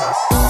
Bye.